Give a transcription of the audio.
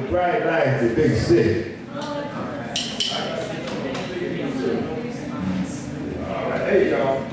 the Grand Lions in Big City. All right, hey y'all.